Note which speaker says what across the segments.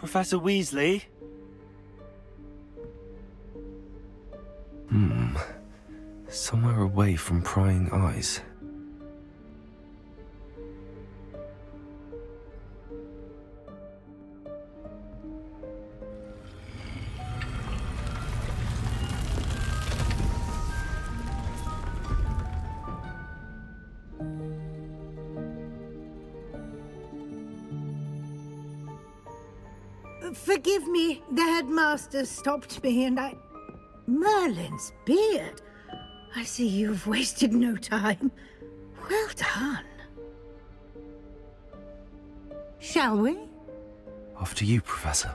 Speaker 1: Professor Weasley?
Speaker 2: Hmm. Somewhere away from prying eyes.
Speaker 3: Forgive me, the headmaster stopped me and I... Merlin's beard. I see you've wasted no time. Well done. Shall we?
Speaker 2: After you, Professor.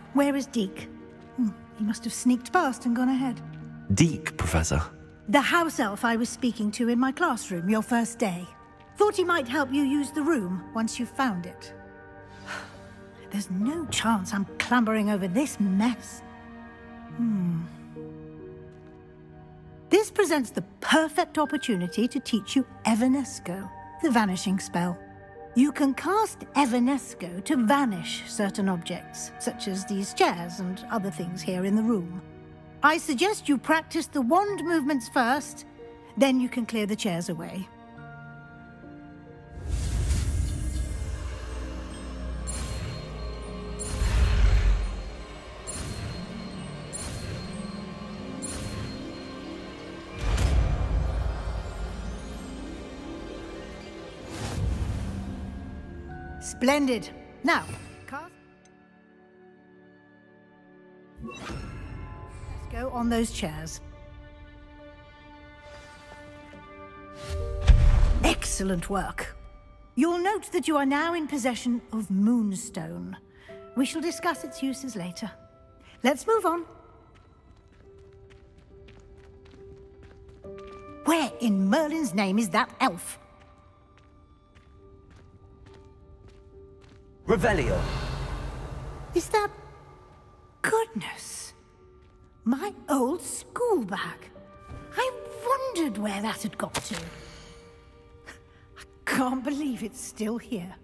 Speaker 3: where is Deek? Hmm, he must have sneaked past and gone ahead.
Speaker 2: Deek, Professor.
Speaker 3: The house elf I was speaking to in my classroom your first day. Thought he might help you use the room once you've found it. There's no chance I'm clambering over this mess. Hmm. This presents the perfect opportunity to teach you Evanesco, the vanishing spell. You can cast Evanesco to vanish certain objects, such as these chairs and other things here in the room. I suggest you practice the wand movements first, then you can clear the chairs away. Splendid. Now, cast. Let's go on those chairs. Excellent work. You'll note that you are now in possession of Moonstone. We shall discuss its uses later. Let's move on. Where in Merlin's name is that elf?
Speaker 4: Revelio.
Speaker 3: Is that... Goodness. My old school bag. I wondered where that had got to. I can't believe it's still here.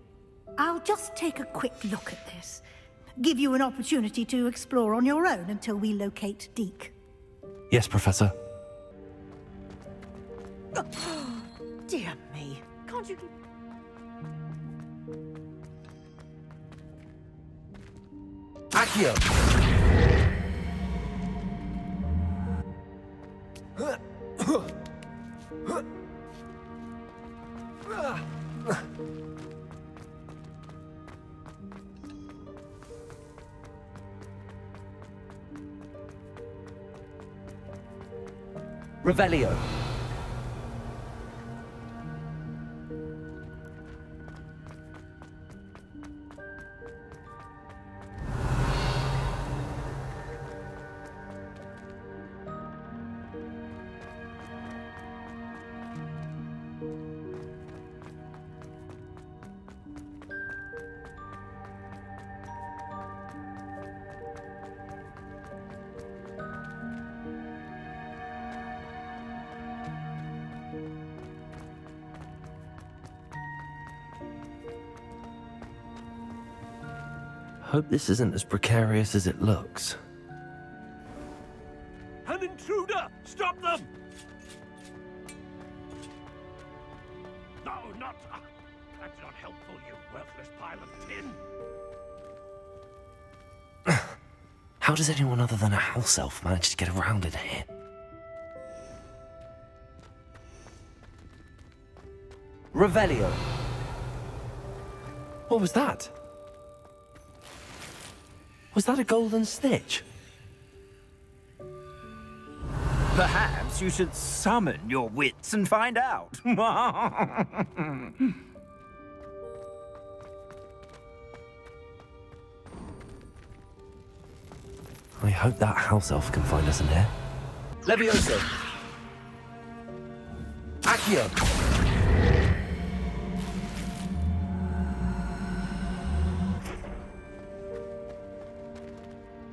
Speaker 3: I'll just take a quick look at this. Give you an opportunity to explore on your own until we locate Deek.
Speaker 2: Yes, Professor.
Speaker 3: Dear me. Can't you
Speaker 4: Accio. Revelio.
Speaker 2: Hope this isn't as precarious as it looks.
Speaker 5: An intruder! Stop them! No, not... Uh, that's not helpful, you worthless pile of tin!
Speaker 2: How does anyone other than a house elf manage to get around in here?
Speaker 4: Revelio.
Speaker 2: What was that? Was that a golden snitch?
Speaker 1: Perhaps you should summon your wits and find out.
Speaker 2: I hope that house elf can find us in here.
Speaker 4: Levioso. Accio.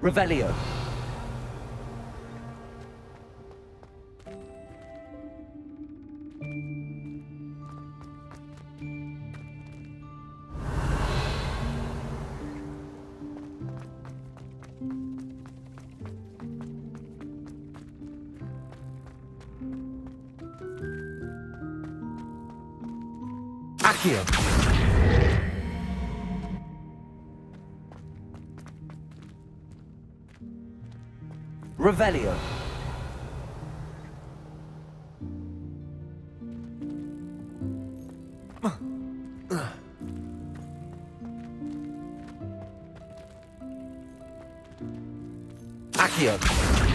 Speaker 4: Revelio. Revelio. Accio.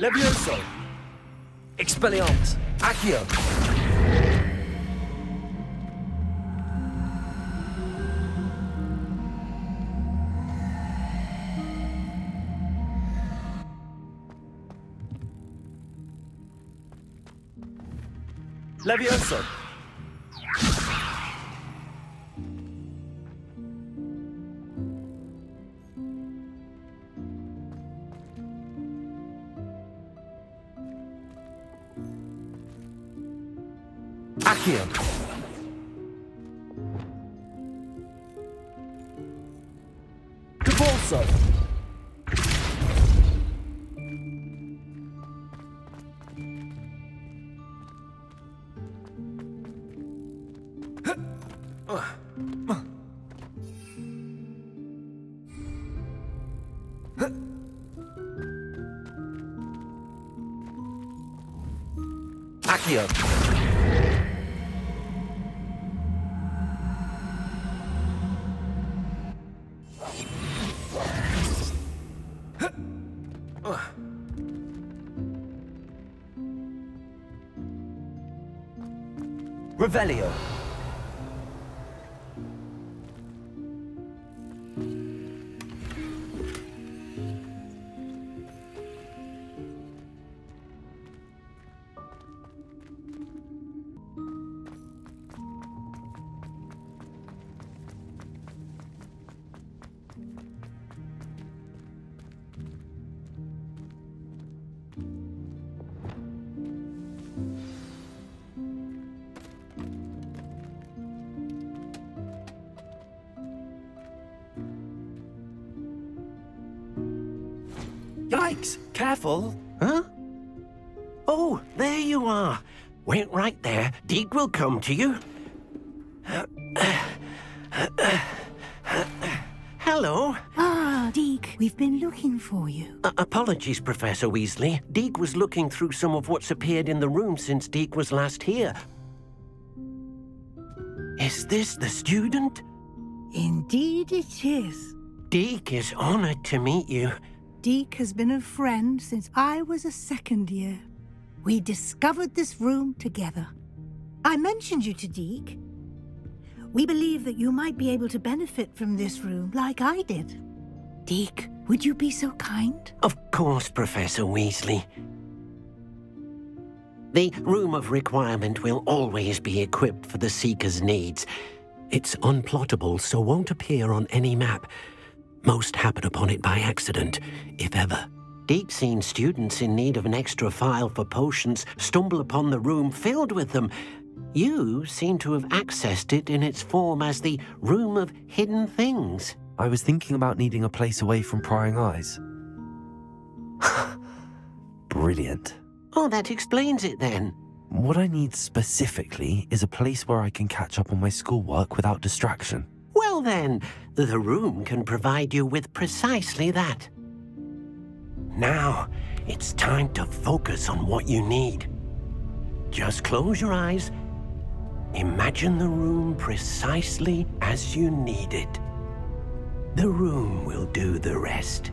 Speaker 4: Levioso.
Speaker 2: Expelliarmus!
Speaker 4: Accio. Levioso. Nossa! Revelio.
Speaker 2: Careful!
Speaker 6: Huh? Oh, there you are. Wait right there. Deek will come to you. Hello.
Speaker 3: Ah, Deek, we've been looking for you.
Speaker 6: Uh, apologies, Professor Weasley. Deek was looking through some of what's appeared in the room since Deek was last here. Is this the student?
Speaker 3: Indeed it is.
Speaker 6: Deek is honored to meet you.
Speaker 3: Deek has been a friend since I was a second year. We discovered this room together. I mentioned you to Deek. We believe that you might be able to benefit from this room like I did. Deek, would you be so kind?
Speaker 6: Of course, Professor Weasley. The Room of Requirement will always be equipped for the Seeker's needs. It's unplottable, so won't appear on any map. Most happen upon it by accident, if ever. Deep seen students in need of an extra file for potions stumble upon the room filled with them. You seem to have accessed it in its form as the Room of Hidden Things.
Speaker 2: I was thinking about needing a place away from prying eyes. Brilliant.
Speaker 6: Oh, that explains it then.
Speaker 2: What I need specifically is a place where I can catch up on my schoolwork without distraction.
Speaker 6: Then, the room can provide you with precisely that. Now, it's time to focus on what you need. Just close your eyes. Imagine the room precisely as you need it. The room will do the rest.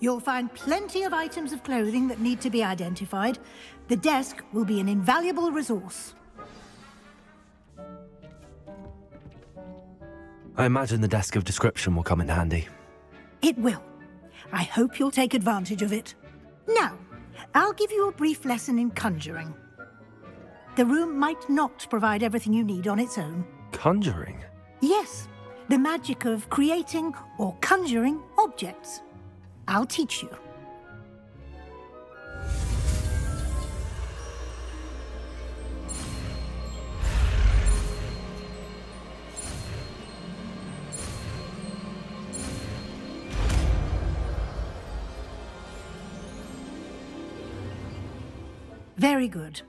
Speaker 3: You'll find plenty of items of clothing that need to be identified. The desk will be an invaluable resource.
Speaker 2: I imagine the desk of description will come in handy.
Speaker 3: It will. I hope you'll take advantage of it. Now, I'll give you a brief lesson in conjuring. The room might not provide everything you need on its own.
Speaker 2: Conjuring?
Speaker 3: Yes, the magic of creating or conjuring objects. I'll teach you. Very good.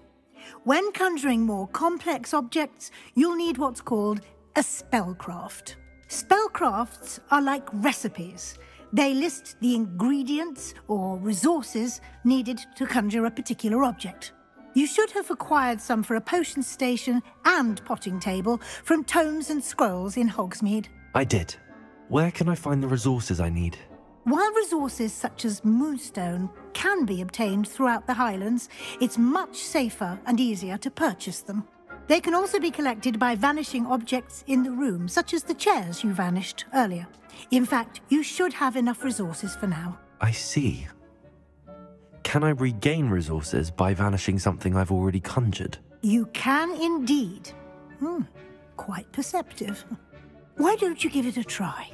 Speaker 3: When conjuring more complex objects, you'll need what's called a spellcraft. Spellcrafts are like recipes. They list the ingredients or resources needed to conjure a particular object. You should have acquired some for a potion station and potting table from tomes and scrolls in Hogsmeade.
Speaker 2: I did. Where can I find the resources I need?
Speaker 3: While resources such as moonstone can be obtained throughout the Highlands, it's much safer and easier to purchase them. They can also be collected by vanishing objects in the room, such as the chairs you vanished earlier. In fact, you should have enough resources for now.
Speaker 2: I see. Can I regain resources by vanishing something I've already conjured?
Speaker 3: You can indeed. Hmm, quite perceptive. Why don't you give it a try?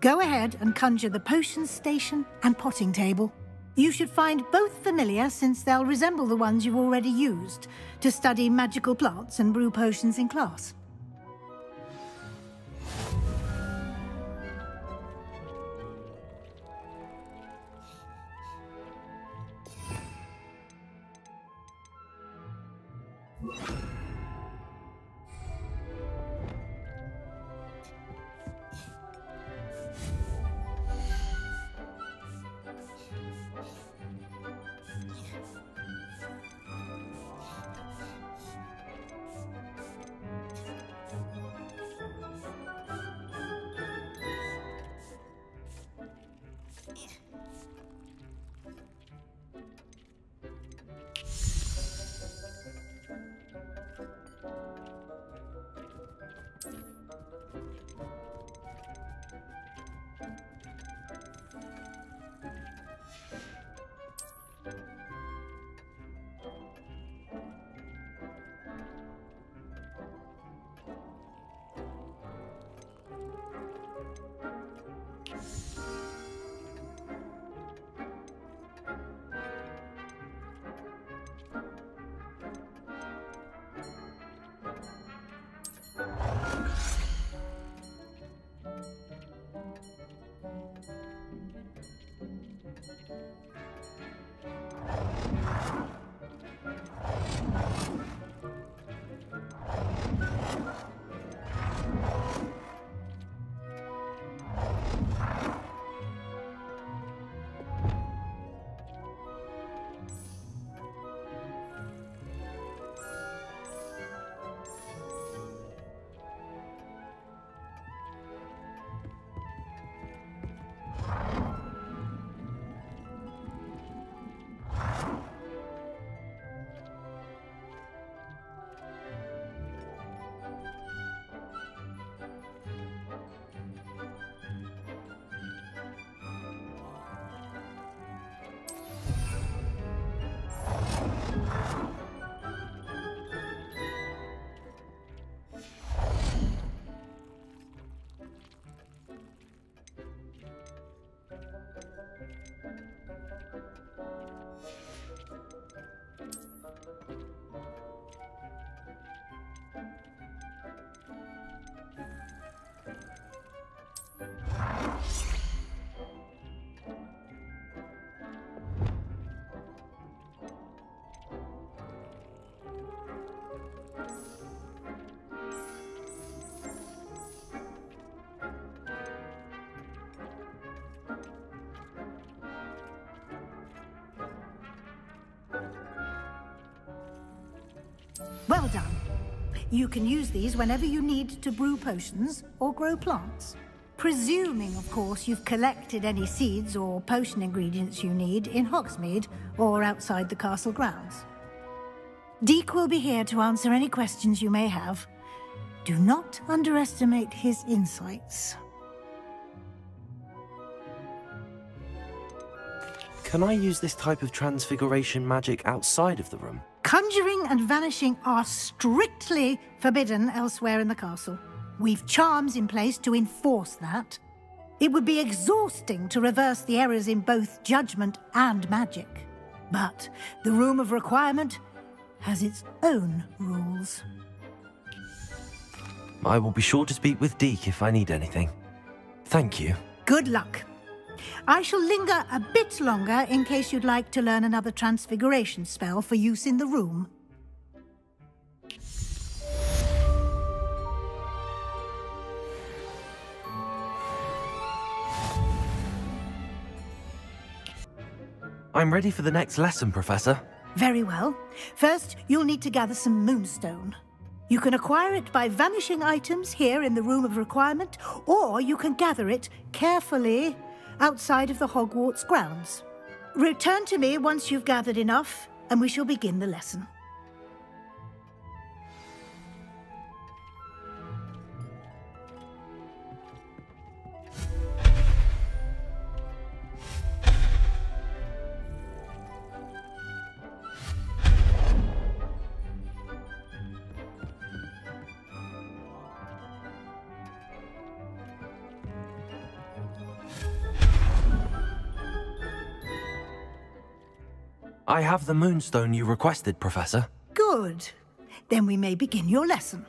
Speaker 3: Go ahead and conjure the potion station and potting table. You should find both familiar since they'll resemble the ones you've already used to study magical plants and brew potions in class. Well done. You can use these whenever you need to brew potions or grow plants. Presuming, of course, you've collected any seeds or potion ingredients you need in Hogsmeade or outside the castle grounds. Deek will be here to answer any questions you may have. Do not underestimate his insights.
Speaker 2: Can I use this type of transfiguration magic outside of the room?
Speaker 3: Conjuring and vanishing are strictly forbidden elsewhere in the castle. We've charms in place to enforce that. It would be exhausting to reverse the errors in both judgment and magic. But the Room of Requirement has its own rules.
Speaker 2: I will be sure to speak with Deek if I need anything. Thank you.
Speaker 3: Good luck. I shall linger a bit longer in case you'd like to learn another transfiguration spell for use in the room.
Speaker 2: I'm ready for the next lesson, Professor.
Speaker 3: Very well. First, you'll need to gather some moonstone. You can acquire it by vanishing items here in the Room of Requirement, or you can gather it carefully outside of the Hogwarts grounds. Return to me once you've gathered enough, and we shall begin the lesson.
Speaker 2: I have the moonstone you requested, Professor.
Speaker 3: Good. Then we may begin your lesson.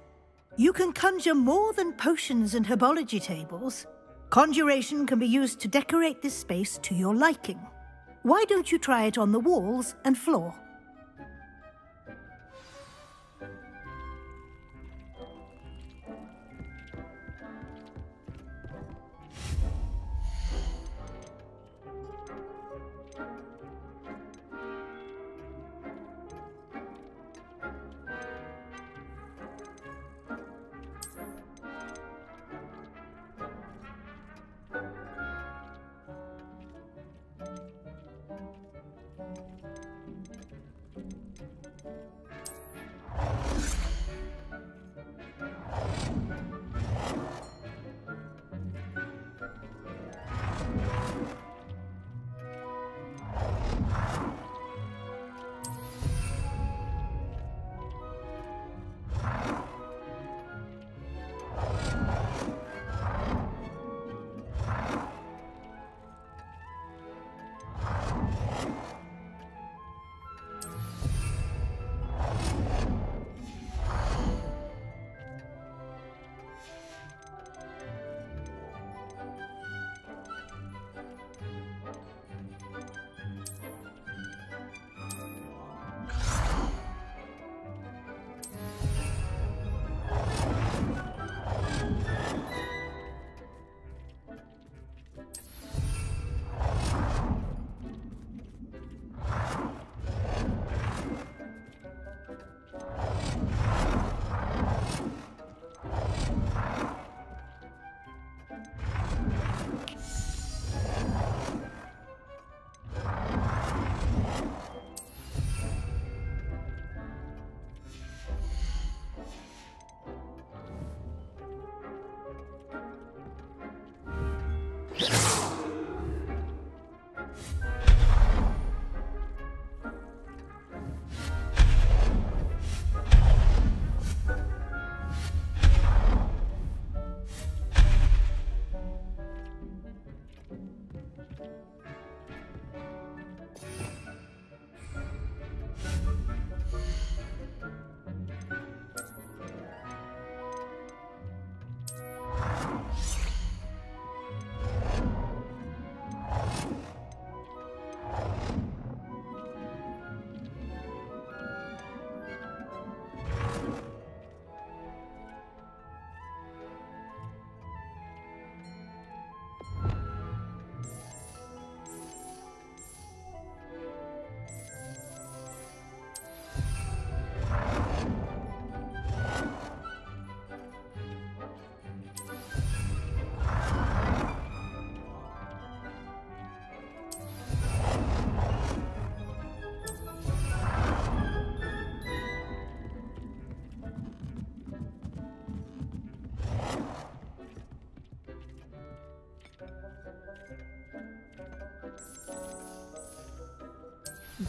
Speaker 3: You can conjure more than potions and herbology tables. Conjuration can be used to decorate this space to your liking. Why don't you try it on the walls and floor?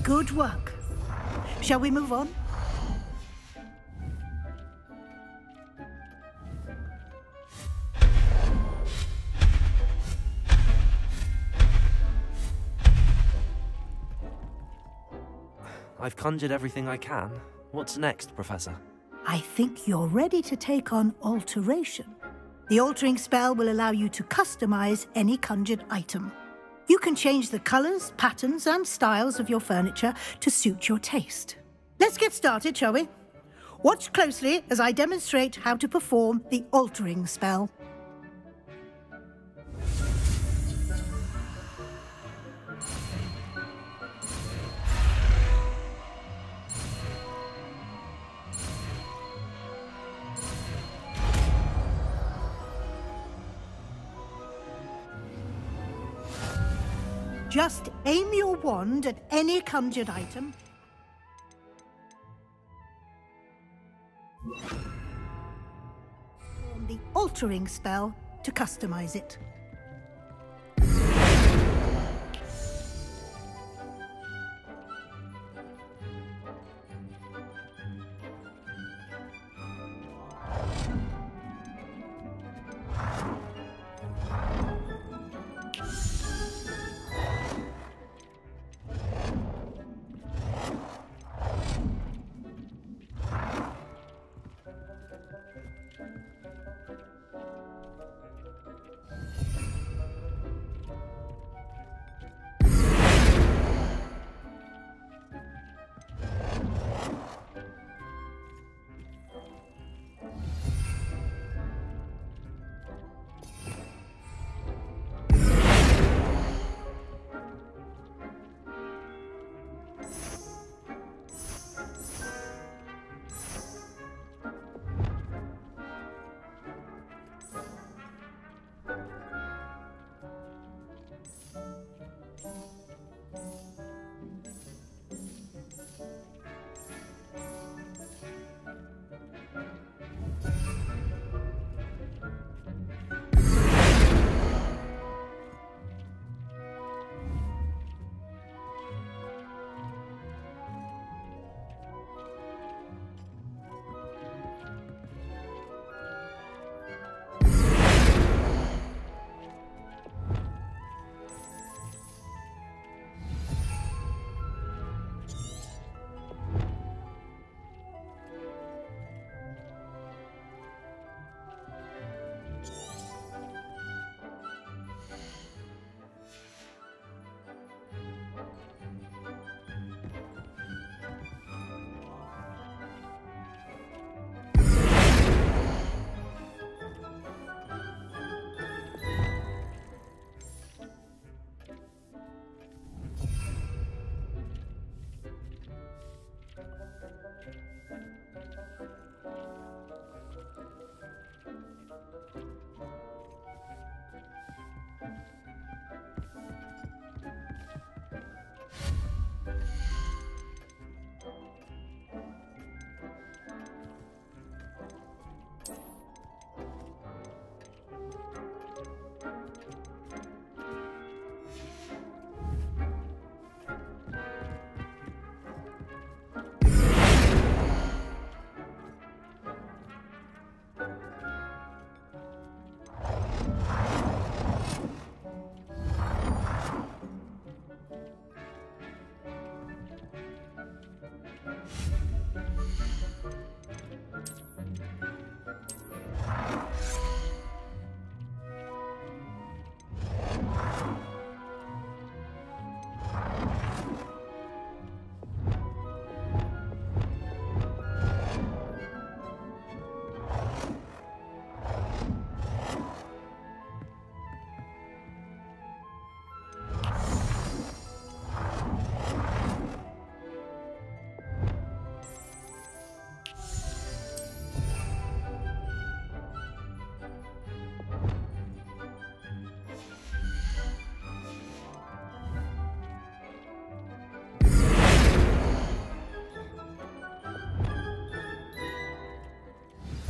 Speaker 3: Good work. Shall we move on?
Speaker 2: I've conjured everything I can. What's next, Professor?
Speaker 3: I think you're ready to take on alteration. The altering spell will allow you to customize any conjured item. You can change the colors, patterns, and styles of your furniture to suit your taste. Let's get started, shall we? Watch closely as I demonstrate how to perform the altering spell. Just aim your wand at any conjured item. The altering spell to customize it.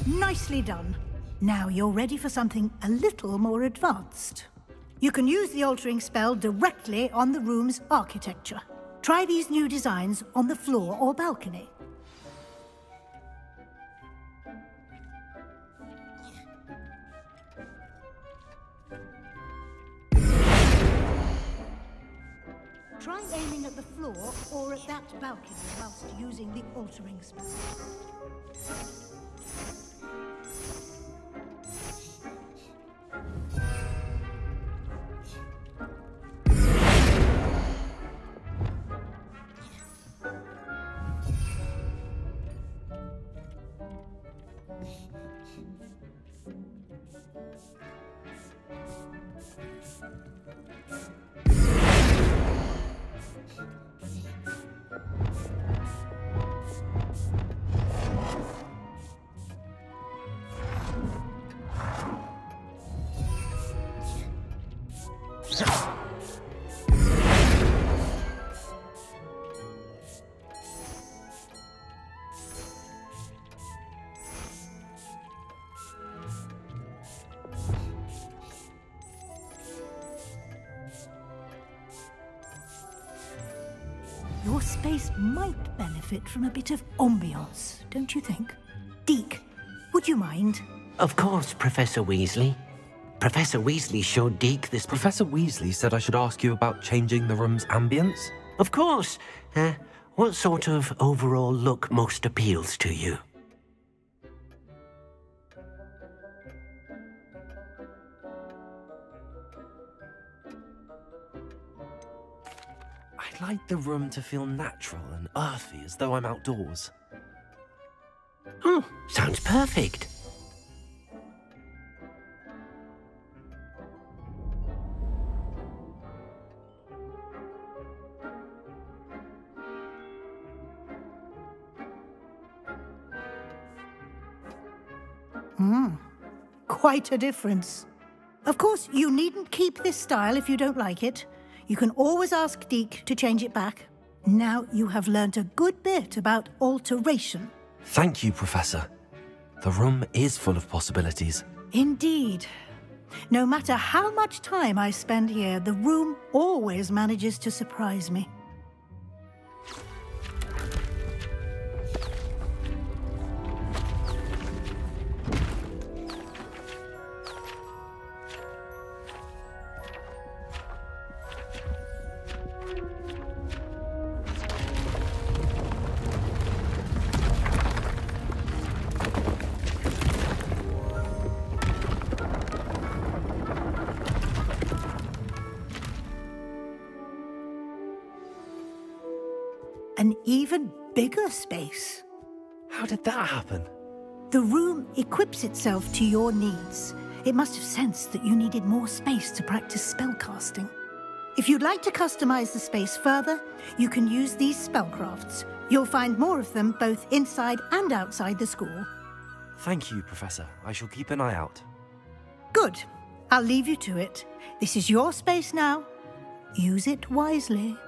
Speaker 3: Nicely done. Now you're ready for something a little more advanced. You can use the altering spell directly on the room's architecture. Try these new designs on the floor or balcony. Try aiming at the floor or at that balcony whilst using the altering spell. Benefit from a bit of ambiance, don't you think? Deek, would you mind?
Speaker 6: Of course, Professor Weasley. Professor Weasley showed Deek this.
Speaker 2: Professor Weasley said I should ask you about changing the room's ambience.
Speaker 6: Of course. Uh, what sort of overall look most appeals to you?
Speaker 2: Like the room to feel natural and earthy as though I'm outdoors.
Speaker 6: Oh, sounds perfect.
Speaker 3: Hmm, Quite a difference. Of course, you needn't keep this style if you don't like it. You can always ask Deek to change it back. Now you have learnt a good bit about alteration.
Speaker 2: Thank you, Professor. The room is full of possibilities.
Speaker 3: Indeed. No matter how much time I spend here, the room always manages to surprise me. An even bigger space.
Speaker 2: How did that happen?
Speaker 3: The room equips itself to your needs. It must have sensed that you needed more space to practice spellcasting. If you'd like to customize the space further, you can use these spellcrafts. You'll find more of them both inside and outside the school.
Speaker 2: Thank you, Professor. I shall keep an eye out.
Speaker 3: Good. I'll leave you to it. This is your space now. Use it wisely.